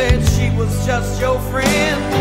said she was just your friend.